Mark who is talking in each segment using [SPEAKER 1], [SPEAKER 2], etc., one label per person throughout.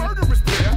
[SPEAKER 1] murderous pig.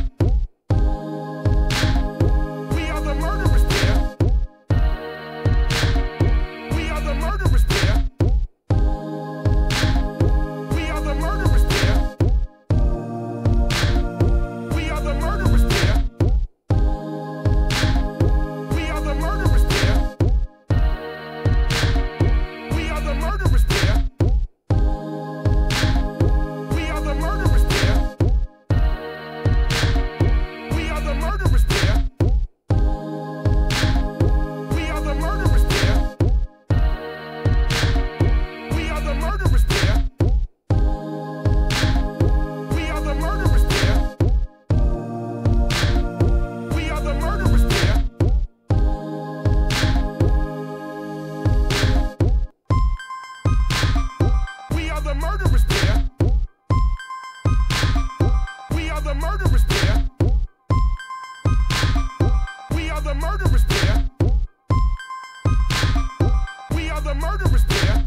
[SPEAKER 1] the murderers. Yeah. We are the murderers. Yeah. We are the murderers. Yeah.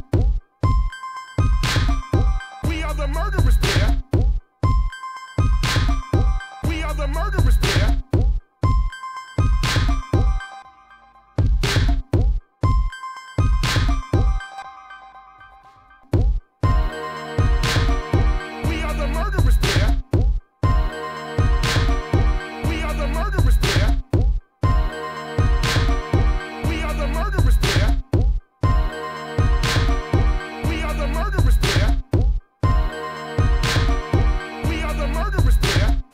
[SPEAKER 1] We are the murderers. Yeah. We are the murderers. Yeah. there is prayer.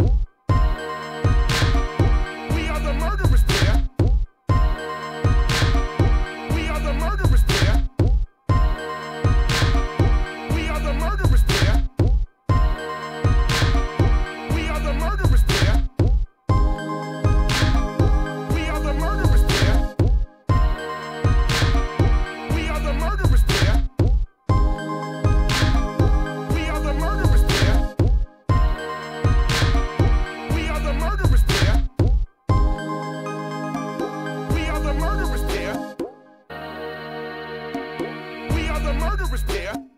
[SPEAKER 1] The murderous pair.